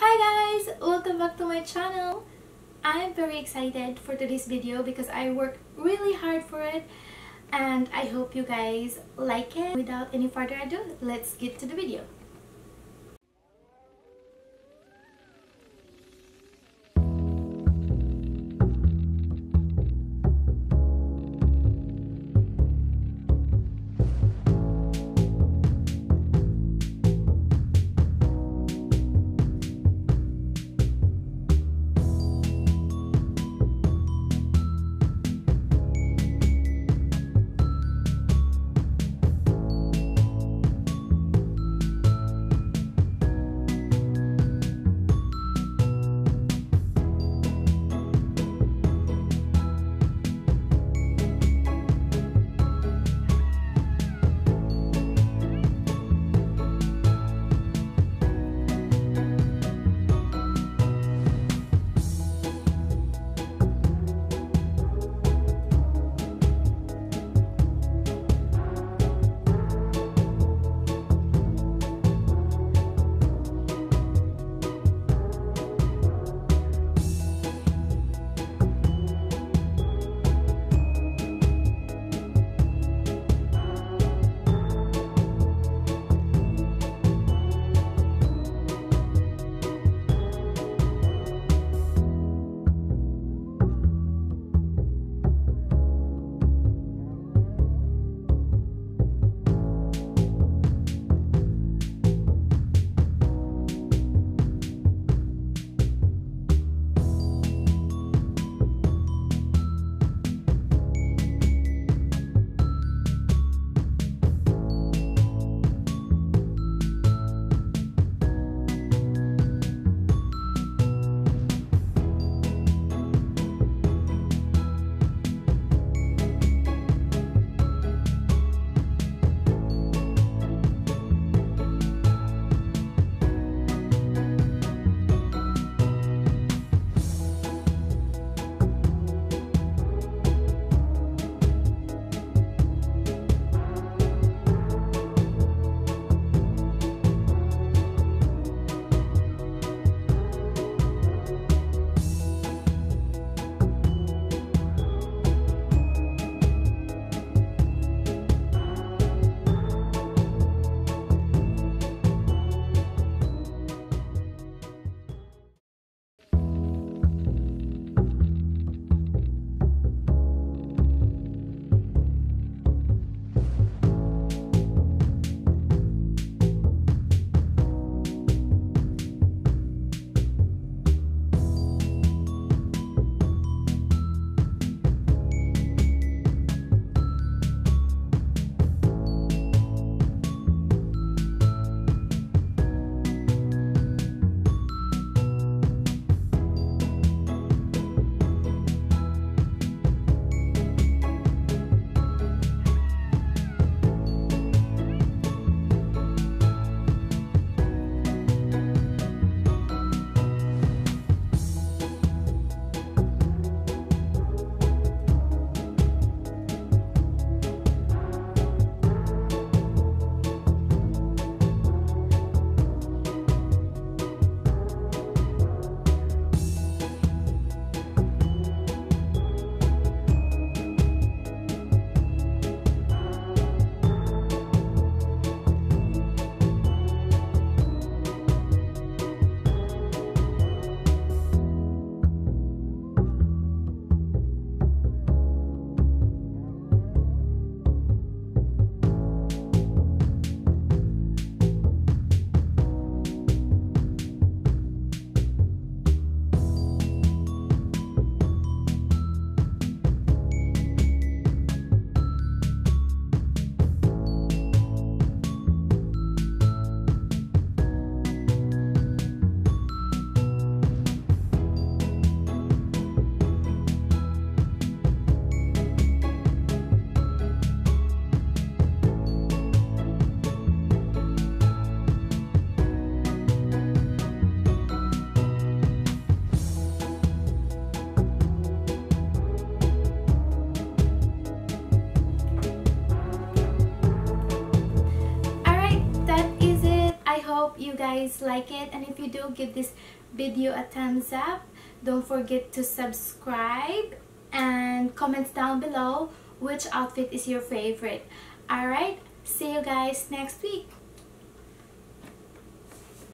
Hi guys! Welcome back to my channel! I'm very excited for today's video because I worked really hard for it and I hope you guys like it. Without any further ado, let's get to the video. Guys like it. And if you do give this video a thumbs up. Don't forget to subscribe and comments down below which outfit is your favorite. Alright see you guys next week